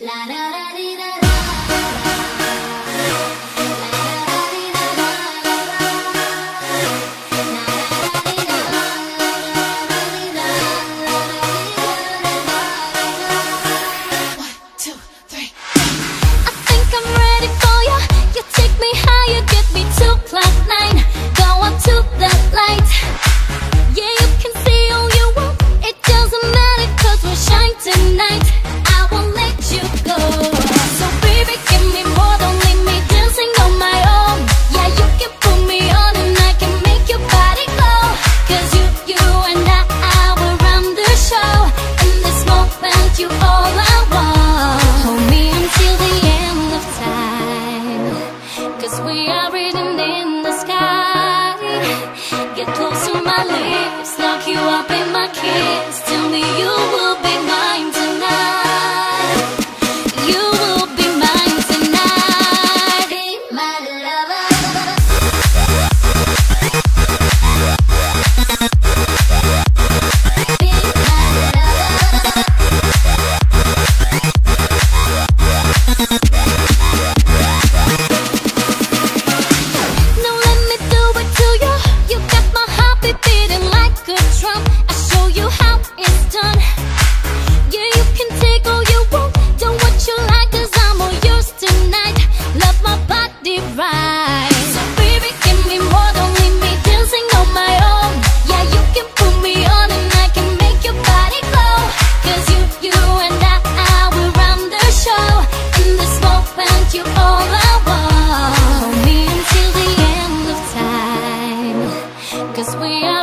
La la la la la. we are.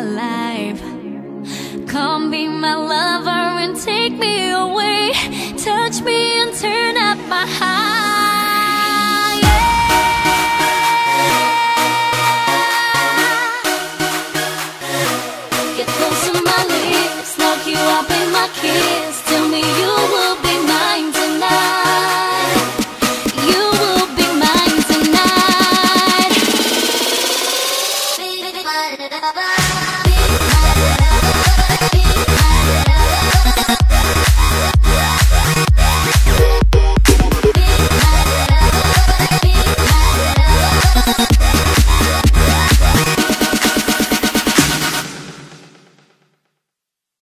life. Come be my lover and take me away. Touch me and turn